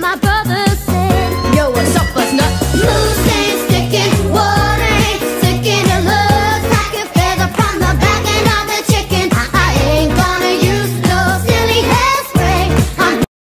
my brother